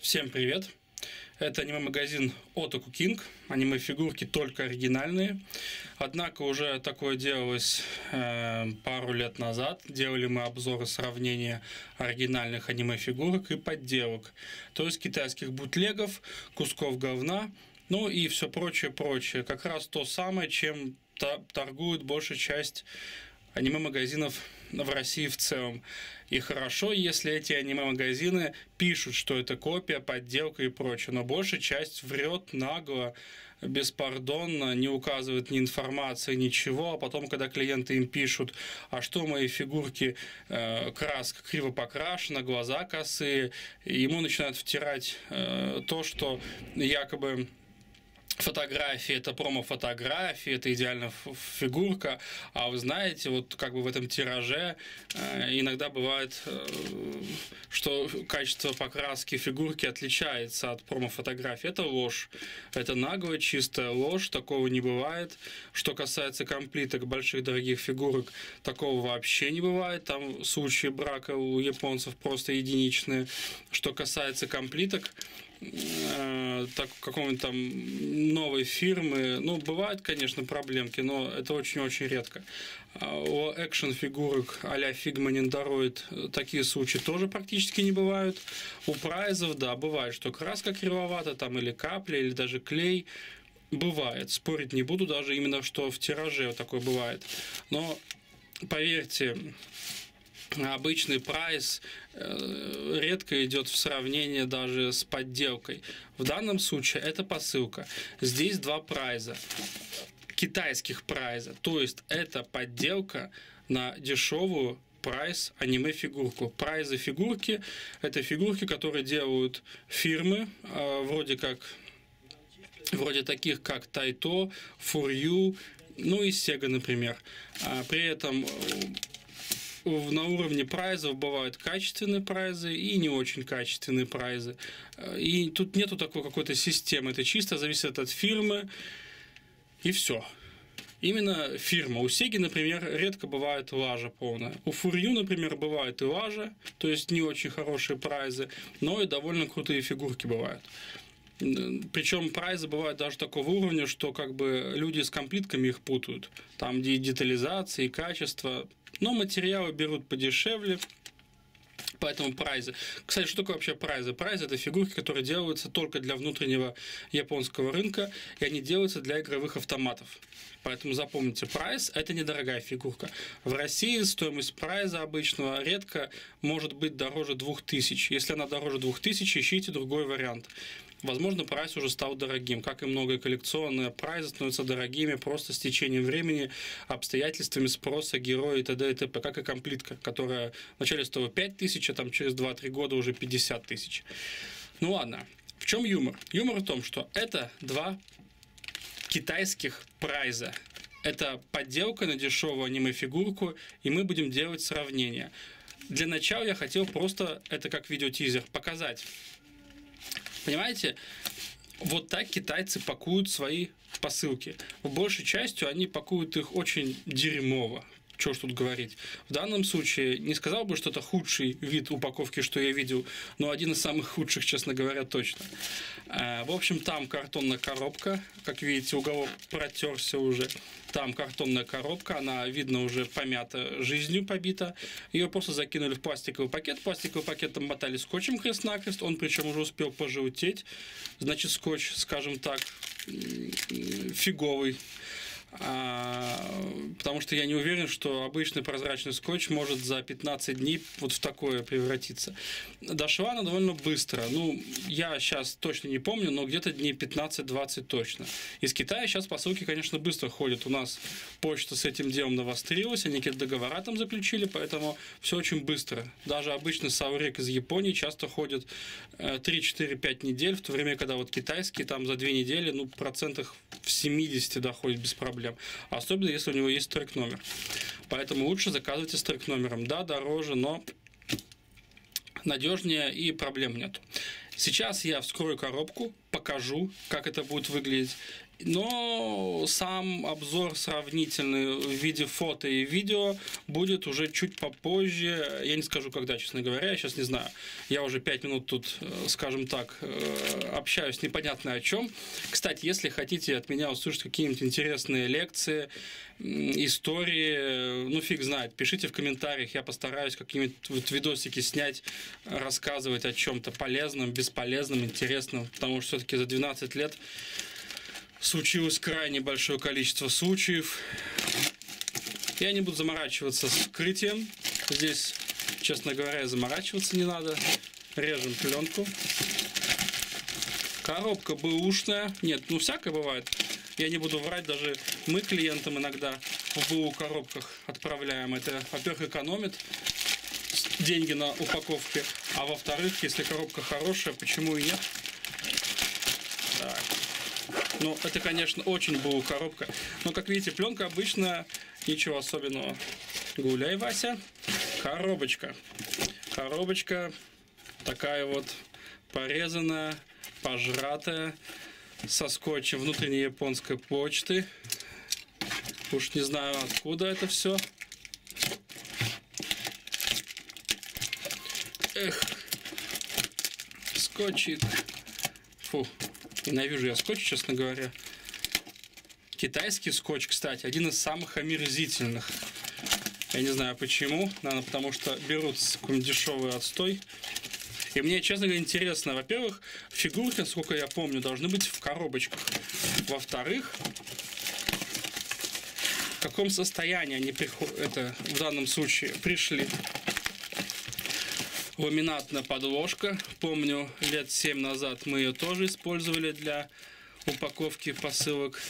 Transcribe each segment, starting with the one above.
Всем привет! Это аниме-магазин Otoko King. Аниме-фигурки только оригинальные. Однако уже такое делалось э, пару лет назад. Делали мы обзоры сравнения оригинальных аниме-фигурок и подделок. То есть китайских бутлегов, кусков говна, ну и все прочее-прочее. Как раз то самое, чем торгует большая часть аниме-магазинов в России в целом. И хорошо, если эти аниме-магазины пишут, что это копия, подделка и прочее, но большая часть врет нагло, беспардонно, не указывает ни информации, ничего, а потом, когда клиенты им пишут, а что мои фигурки, э, краска криво покрашена, глаза косые, ему начинают втирать э, то, что якобы фотографии, это промо-фотографии, это идеальная фигурка, а вы знаете, вот как бы в этом тираже э, иногда бывает, э, что качество покраски фигурки отличается от промо-фотографии. Это ложь. Это наглая, чистая ложь, такого не бывает. Что касается комплиток больших дорогих фигурок, такого вообще не бывает. Там случаи брака у японцев просто единичные. Что касается комплиток, так, какого-нибудь там новой фирмы. Ну, бывают, конечно, проблемки, но это очень-очень редко. А у экшен фигурок а-ля Figma Nendoroid такие случаи тоже практически не бывают. У прайзов, да, бывает, что краска кривовата там или капля, или даже клей. Бывает, спорить не буду, даже именно что в тираже такое бывает. Но поверьте, обычный прайс э, редко идет в сравнение даже с подделкой. В данном случае это посылка. Здесь два прайза китайских прайза. То есть это подделка на дешевую прайс аниме-фигурку. Прайзы фигурки – это фигурки, которые делают фирмы, э, вроде как вроде таких как Тайто, Фурью, ну и Sega, например. А при этом на уровне прайзов бывают качественные прайзы и не очень качественные прайзы. И тут нету такой какой-то системы. Это чисто зависит от фирмы и все. Именно фирма. У Сеги, например, редко бывает лажа полная. У Фурью, например, бывает и лажа, то есть не очень хорошие прайзы, но и довольно крутые фигурки бывают. Причем прайзы бывают даже такого уровня, что как бы люди с комплитками их путают. Там где детализация, и качество. Но материалы берут подешевле, Поэтому прайзы. Кстати, что такое вообще прайзы? Прайзы – это фигурки, которые делаются только для внутреннего японского рынка, и они делаются для игровых автоматов. Поэтому запомните, прайс – это недорогая фигурка. В России стоимость прайза обычного редко может быть дороже 2000. Если она дороже 2000, ищите другой вариант. Возможно, прайс уже стал дорогим. Как и многое коллекционное, прайзы становятся дорогими просто с течением времени, обстоятельствами спроса, героя и т.д. и т.п. Как и комплитка, которая вначале стоила 5 тысяч, а там через 2-3 года уже 50 тысяч. Ну ладно. В чем юмор? Юмор в том, что это два китайских прайза. Это подделка на дешевую аниме-фигурку, и мы будем делать сравнение. Для начала я хотел просто это как видеотизер показать. Понимаете, вот так китайцы пакуют свои посылки. Большей частью они пакуют их очень дерьмово что ж тут говорить. В данном случае не сказал бы, что это худший вид упаковки, что я видел, но один из самых худших, честно говоря, точно. Э, в общем, там картонная коробка, как видите, уголок протерся уже. Там картонная коробка, она, видно, уже помята жизнью, побита. Ее просто закинули в пластиковый пакет. Пластиковый пакет там мотали скотчем крест-накрест. Он причем уже успел пожелтеть. Значит, скотч, скажем так, фиговый. А, потому что я не уверен, что обычный прозрачный скотч может за 15 дней вот в такое превратиться. Дошла она довольно быстро. Ну, я сейчас точно не помню, но где-то дней 15-20 точно. Из Китая сейчас посылки, конечно, быстро ходят. У нас почта с этим делом навострилась, они какие-то договора там заключили, поэтому все очень быстро. Даже обычный саурик из Японии часто ходит 3-4-5 э, недель, в то время, когда вот китайские там за 2 недели, ну, процентах в 70 доходит без проблем проблем. Особенно, если у него есть трек-номер. Поэтому лучше заказывайте с трек-номером. Да, дороже, но надежнее и проблем нет. Сейчас я вскрою коробку, покажу, как это будет выглядеть. Но сам обзор сравнительный в виде фото и видео будет уже чуть попозже. Я не скажу, когда, честно говоря, я сейчас не знаю. Я уже пять минут тут, э, скажем так, э, общаюсь непонятно о чем. Кстати, если хотите от меня услышать какие-нибудь интересные лекции, истории, ну фиг знает, пишите в комментариях, я постараюсь какие-нибудь вот видосики снять, рассказывать о чем-то полезном, бесполезном, интересном, потому что все-таки за 12 лет случилось крайне большое количество случаев. Я не буду заморачиваться с вскрытием. Здесь, честно говоря, заморачиваться не надо. Режем пленку. Коробка бэушная. Нет, ну всякое бывает. Я не буду врать, даже мы клиентам иногда в БУ коробках отправляем. Это, во-первых, экономит деньги на упаковке, а во-вторых, если коробка хорошая, почему и нет? Ну, это, конечно, очень БУ коробка. Но, как видите, пленка обычная, ничего особенного. Гуляй, Вася. Коробочка. Коробочка такая вот порезанная, пожратая, со скотчем внутренней японской почты. Уж не знаю, откуда это все. Эх, скотчик. Фу, ненавижу я скотч, честно говоря. Китайский скотч, кстати, один из самых омерзительных. Я не знаю почему, наверное, потому что берут какой-нибудь дешевый отстой. И мне, честно говоря, интересно, во-первых, фигурки, насколько я помню, должны быть в коробочках. Во-вторых, в каком состоянии они приход... это в данном случае пришли. Ламинатная подложка. Помню, лет 7 назад мы ее тоже использовали для упаковки посылок.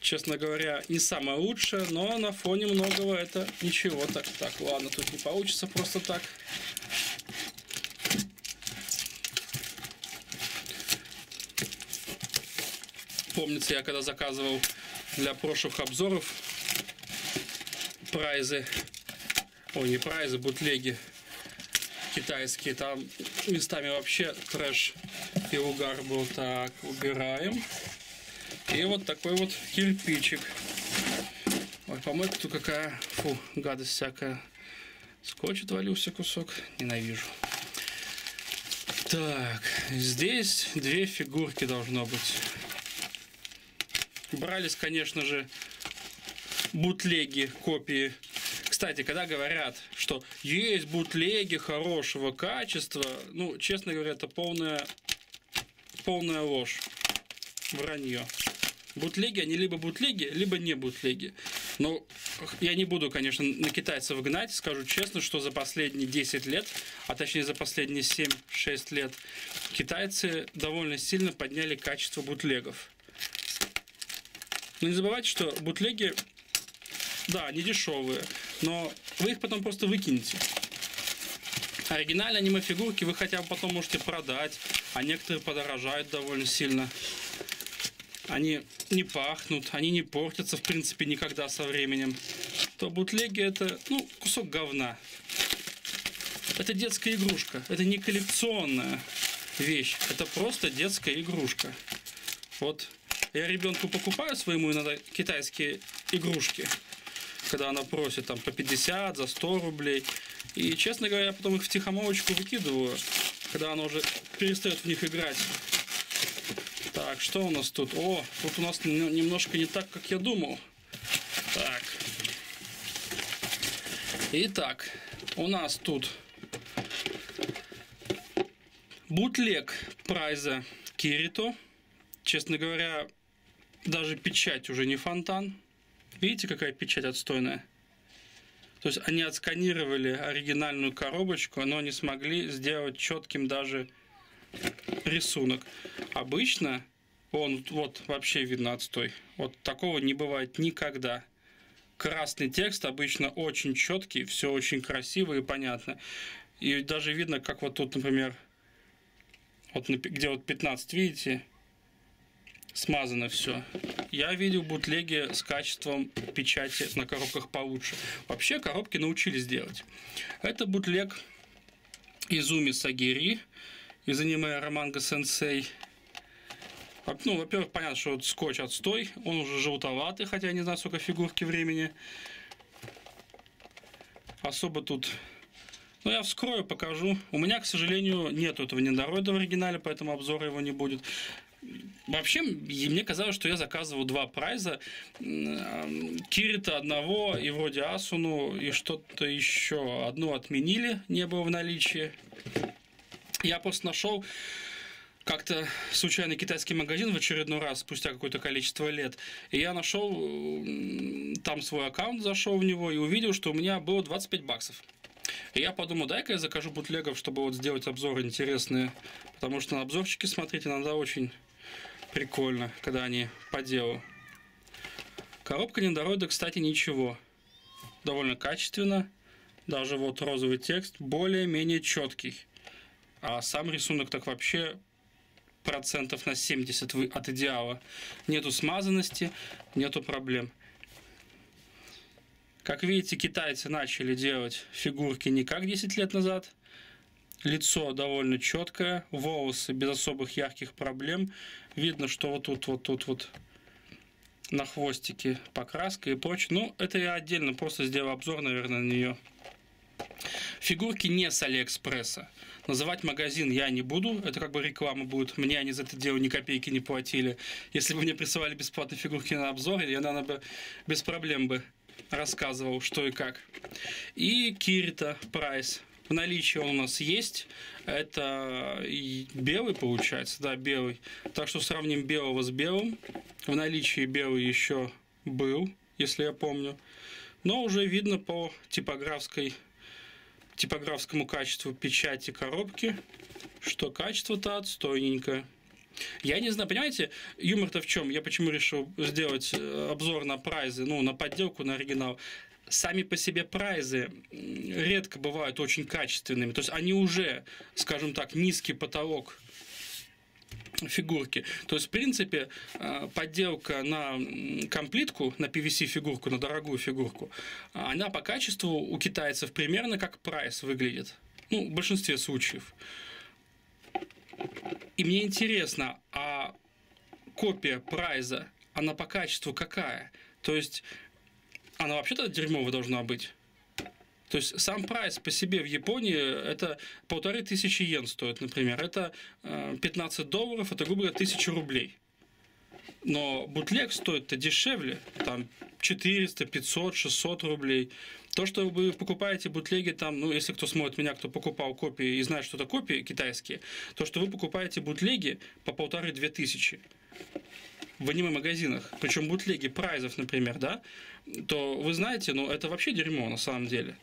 Честно говоря, не самое лучшее, но на фоне многого это ничего. Так, так, ладно, тут не получится просто так. Помните, я когда заказывал для прошлых обзоров прайзы, ой, не прайзы, бутлеги китайские, там местами вообще трэш и угар был. Так, убираем. И вот такой вот кирпичик. Ой, по-моему, тут какая, фу, гадость всякая. Скотч отвалился кусок, ненавижу. Так, здесь две фигурки должно быть. Брались, конечно же, бутлеги, копии. Кстати, когда говорят, что есть бутлеги хорошего качества, ну, честно говоря, это полная, полная ложь, вранье. Бутлеги, они либо бутлеги, либо не бутлеги. Но я не буду, конечно, на китайцев гнать. Скажу честно, что за последние 10 лет, а точнее за последние 7-6 лет, китайцы довольно сильно подняли качество бутлегов. Но не забывайте, что бутлеги, да, не дешевые, но вы их потом просто выкинете. Оригинальные аниме-фигурки вы хотя бы потом можете продать, а некоторые подорожают довольно сильно. Они не пахнут, они не портятся, в принципе, никогда со временем. То бутлеги это, ну, кусок говна. Это детская игрушка, это не коллекционная вещь, это просто детская игрушка. Вот я ребенку покупаю своему иногда китайские игрушки, когда она просит там по 50, за 100 рублей. И, честно говоря, я потом их в тихомолочку выкидываю, когда она уже перестает в них играть. Так, что у нас тут? О, тут у нас немножко не так, как я думал. Так. Итак, у нас тут бутлег прайза Кирито. Честно говоря, даже печать уже не фонтан. Видите, какая печать отстойная? То есть они отсканировали оригинальную коробочку, но не смогли сделать четким даже рисунок. Обычно он вот вообще видно отстой. Вот такого не бывает никогда. Красный текст обычно очень четкий, все очень красиво и понятно. И даже видно, как вот тут, например, вот где вот 15, видите, смазано все. Я видел бутлеги с качеством печати на коробках получше. Вообще коробки научились делать. Это бутлег Изуми Сагири. из аниме Романга Сенсей. Ну, во-первых, понятно, что вот скотч отстой, он уже желтоватый, хотя я не знаю, сколько фигурки времени. Особо тут... Ну, я вскрою, покажу. У меня, к сожалению, нет этого недороида в оригинале, поэтому обзора его не будет. Вообще, мне казалось, что я заказывал два прайза. Кирита одного и вроде Асуну, и что-то еще. Одну отменили, не было в наличии. Я просто нашел как-то случайный китайский магазин в очередной раз, спустя какое-то количество лет, и я нашел там свой аккаунт, зашел в него и увидел, что у меня было 25 баксов. И я подумал, дай-ка я закажу бутлегов, чтобы вот сделать обзоры интересные, потому что на обзорчики смотреть иногда очень прикольно, когда они по делу. Коробка недороида, кстати, ничего. Довольно качественно. Даже вот розовый текст более-менее четкий. А сам рисунок так вообще процентов на 70 от идеала. Нету смазанности, нету проблем. Как видите, китайцы начали делать фигурки не как 10 лет назад. Лицо довольно четкое, волосы без особых ярких проблем. Видно, что вот тут, вот тут, вот на хвостике покраска и прочее. Ну, это я отдельно просто сделал обзор, наверное, на нее. Фигурки не с Алиэкспресса. Называть магазин я не буду, это как бы реклама будет. Мне они за это дело ни копейки не платили. Если бы мне присылали бесплатные фигурки на обзор, я, наверное, бы без проблем бы рассказывал, что и как. И Кирита Прайс. В наличии он у нас есть. Это белый получается, да, белый. Так что сравним белого с белым. В наличии белый еще был, если я помню. Но уже видно по типографской типографскому качеству печати коробки, что качество-то отстойненькое. Я не знаю, понимаете, юмор-то в чем? Я почему решил сделать э, обзор на прайзы, ну, на подделку, на оригинал. Сами по себе прайзы редко бывают очень качественными. То есть они уже, скажем так, низкий потолок фигурки. То есть, в принципе, э, подделка на комплитку, на PVC-фигурку, на дорогую фигурку, она по качеству у китайцев примерно как прайс выглядит. Ну, в большинстве случаев. И мне интересно, а копия прайза, она по качеству какая? То есть, она вообще-то дерьмовая должна быть? То есть сам прайс по себе в Японии это полторы тысячи йен стоит, например. Это 15 э, долларов, это, грубо говоря, тысяча рублей. Но бутлег стоит-то дешевле, там 400, 500, 600 рублей. То, что вы покупаете бутлеги там, ну, если кто смотрит меня, кто покупал копии и знает, что это копии китайские, то, что вы покупаете бутлеги по полторы-две тысячи в аниме-магазинах, причем бутлеги прайзов, например, да, то вы знаете, ну, это вообще дерьмо на самом деле.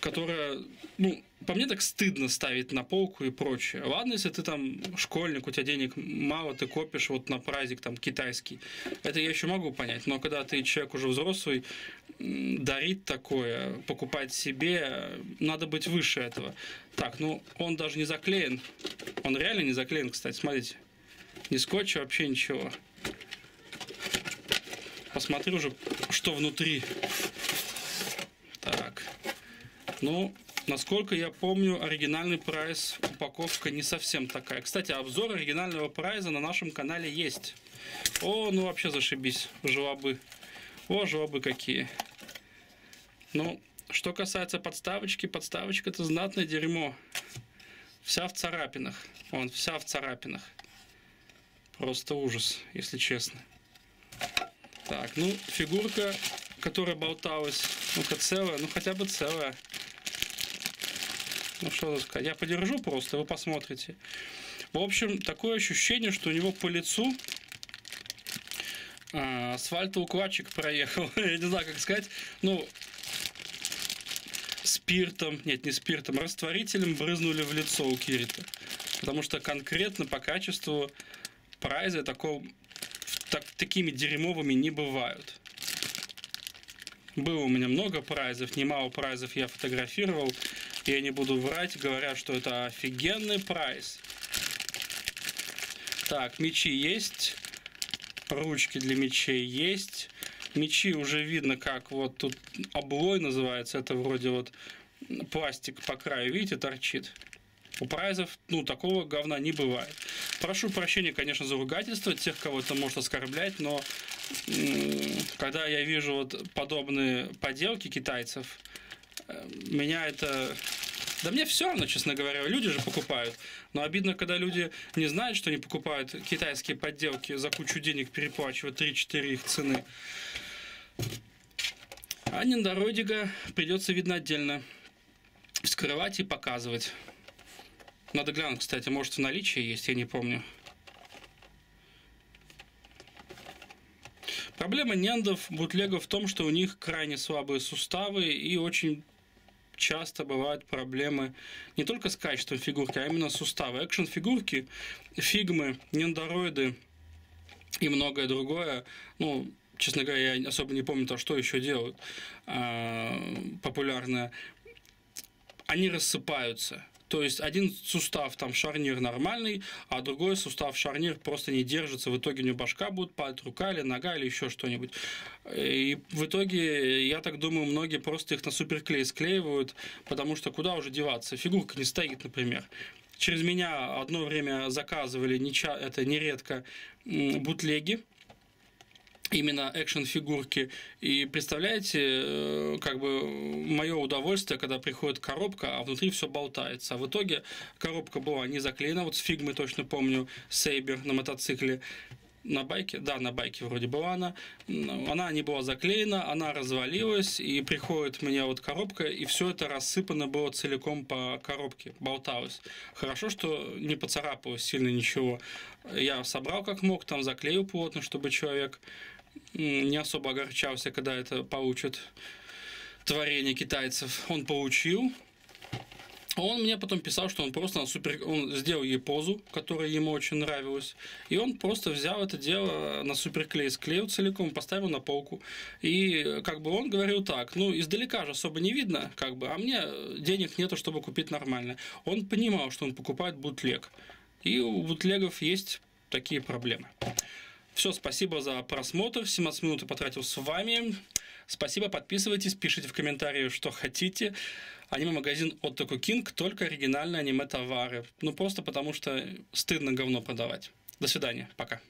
Которое, ну, по мне так стыдно ставить на полку и прочее. Ладно, если ты там школьник, у тебя денег мало, ты копишь вот на праздник там китайский. Это я еще могу понять. Но когда ты человек уже взрослый, дарить такое, покупать себе, надо быть выше этого. Так, ну он даже не заклеен. Он реально не заклеен, кстати, смотрите. Ни скотча, вообще ничего. Посмотрю уже, что внутри. Так. Ну, насколько я помню, оригинальный прайс упаковка не совсем такая. Кстати, обзор оригинального прайза на нашем канале есть. О, ну вообще зашибись, жлобы. О, жлобы какие. Ну, что касается подставочки, подставочка это знатное дерьмо. Вся в царапинах. Вон, вся в царапинах. Просто ужас, если честно. Так, ну, фигурка, которая болталась, ну-ка целая, ну хотя бы целая. Ну что сказать, я подержу просто, вы посмотрите. В общем, такое ощущение, что у него по лицу а, асфальтоукладчик проехал. я не знаю, как сказать. Ну, спиртом, нет, не спиртом, растворителем брызнули в лицо у Кирита. Потому что конкретно по качеству прайзы такого, так, такими дерьмовыми не бывают. Было у меня много прайзов, немало прайзов я фотографировал. Я не буду врать, говоря, что это офигенный прайс. Так, мечи есть. Ручки для мечей есть. Мечи уже видно, как вот тут облой называется. Это вроде вот пластик по краю, видите, торчит. У прайзов, ну, такого говна не бывает. Прошу прощения, конечно, за ругательство тех, кого это может оскорблять, но когда я вижу вот подобные поделки китайцев, э, меня это да мне все равно, честно говоря, люди же покупают. Но обидно, когда люди не знают, что они покупают китайские подделки за кучу денег, переплачивают 3-4 их цены. А Ниндородига придется, видно, отдельно скрывать и показывать. Надо глянуть, кстати, может в наличии есть, я не помню. Проблема нендов, бутлегов в том, что у них крайне слабые суставы и очень часто бывают проблемы не только с качеством фигурки, а именно суставы. Экшн-фигурки, фигмы, нендороиды и многое другое, ну, честно говоря, я особо не помню то, что еще делают э, популярное, они рассыпаются. То есть один сустав там шарнир нормальный, а другой сустав шарнир просто не держится. В итоге у него башка будет падать, рука или нога или еще что-нибудь. И в итоге, я так думаю, многие просто их на суперклей склеивают, потому что куда уже деваться? Фигурка не стоит, например. Через меня одно время заказывали, это нередко, бутлеги, именно экшен-фигурки. И представляете, э, как бы мое удовольствие, когда приходит коробка, а внутри все болтается. А в итоге коробка была не заклеена, вот с фигмой точно помню, Сейбер на мотоцикле, на байке, да, на байке вроде была она, она не была заклеена, она развалилась, и приходит мне вот коробка, и все это рассыпано было целиком по коробке, болталось. Хорошо, что не поцарапалось сильно ничего. Я собрал как мог, там заклеил плотно, чтобы человек не особо огорчался, когда это получит творение китайцев. Он получил. Он мне потом писал, что он просто на супер... Он сделал ей позу, которая ему очень нравилась. И он просто взял это дело на суперклей, склеил целиком, поставил на полку. И как бы он говорил так, ну, издалека же особо не видно, как бы, а мне денег нету, чтобы купить нормально. Он понимал, что он покупает бутлег. И у бутлегов есть такие проблемы. Все, спасибо за просмотр. 17 минут я потратил с вами. Спасибо, подписывайтесь, пишите в комментарии, что хотите. Аниме-магазин Otaku King, только оригинальные аниме-товары. Ну, просто потому что стыдно говно продавать. До свидания, пока.